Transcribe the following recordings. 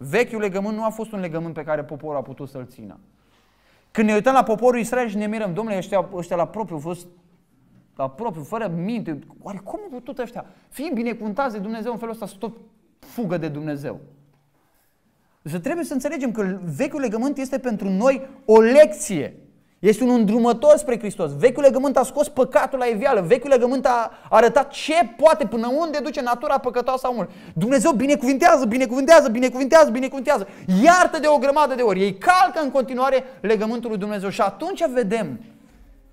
Vechiul legământ nu a fost un legământ pe care poporul a putut să-l țină. Când ne uităm la poporul Israel și ne mirăm, domnule, ăștia, ăștia la propriu au fost la propriu, fără minte. Oare cum au putut ăștia? Fiind binecuvântați de Dumnezeu în felul ăsta, să tot fugă de Dumnezeu. Deci trebuie să înțelegem că vechiul legământ este pentru noi o lecție. Este un îndrumător spre Hristos. Vechiul legământ a scos păcatul la evială. Vechiul legământ a arătat ce poate, până unde duce natura păcătoasă a omului. Dumnezeu binecuvintează, binecuvintează, binecuvintează, binecuvintează. Iartă de o grămadă de ori. Ei calcă în continuare legământul lui Dumnezeu. Și atunci vedem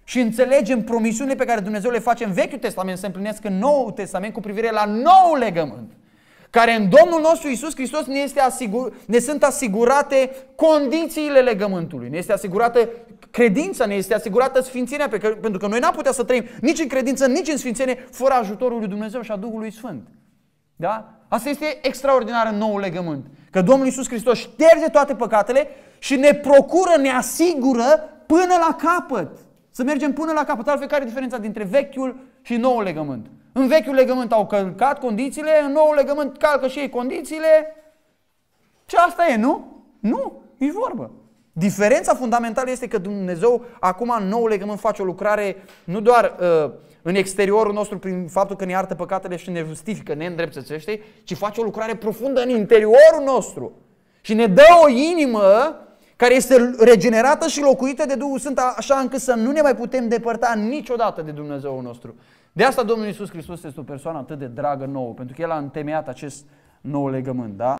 și înțelegem promisiunile pe care Dumnezeu le face în Vechiul Testament să împlinesc în Noul Testament cu privire la nou legământ care în Domnul nostru Isus Hristos ne, este asigur, ne sunt asigurate condițiile legământului, ne este asigurată credința, ne este asigurată sfințenia, pe care, pentru că noi n-am putea să trăim nici în credință, nici în sfințenie, fără ajutorul lui Dumnezeu și a Duhului Sfânt. Da? Asta este extraordinar în noul legământ. Că Domnul Isus Hristos șterge toate păcatele și ne procură, ne asigură până la capăt. Să mergem până la capăt. Altfel, care e diferența dintre vechiul și noul legământ? În vechiul legământ au călcat condițiile, în noul legământ calcă și ei condițiile. Și asta e, nu? Nu, nici vorbă. Diferența fundamentală este că Dumnezeu acum în nou legământ face o lucrare nu doar uh, în exteriorul nostru prin faptul că ne iartă păcatele și ne justifică, ne îndreptățește, ci face o lucrare profundă în interiorul nostru. Și ne dă o inimă care este regenerată și locuită de Duhul Sfânt așa încât să nu ne mai putem depărta niciodată de Dumnezeu nostru. De asta Domnul Iisus Hristos este o persoană atât de dragă nouă, pentru că El a întemeiat acest nou legământ. Da?